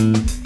Música